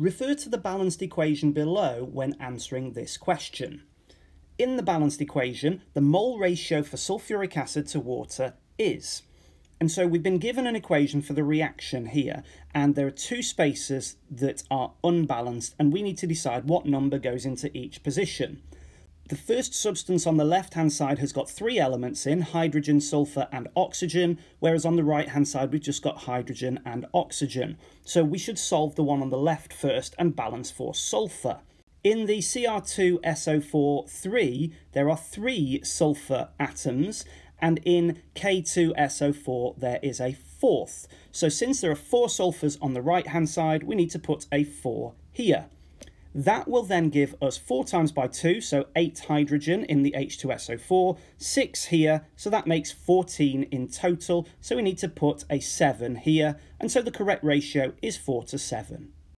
Refer to the balanced equation below when answering this question. In the balanced equation, the mole ratio for sulfuric acid to water is. And so we've been given an equation for the reaction here, and there are two spaces that are unbalanced, and we need to decide what number goes into each position. The first substance on the left-hand side has got three elements in, hydrogen, sulfur and oxygen, whereas on the right-hand side we've just got hydrogen and oxygen. So we should solve the one on the left first and balance for sulfur. In the Cr2SO4-3, there are three sulfur atoms, and in K2SO4 there is a fourth. So since there are four sulfurs on the right-hand side, we need to put a 4 here. That will then give us 4 times by 2, so 8 hydrogen in the H2SO4, 6 here, so that makes 14 in total, so we need to put a 7 here, and so the correct ratio is 4 to 7.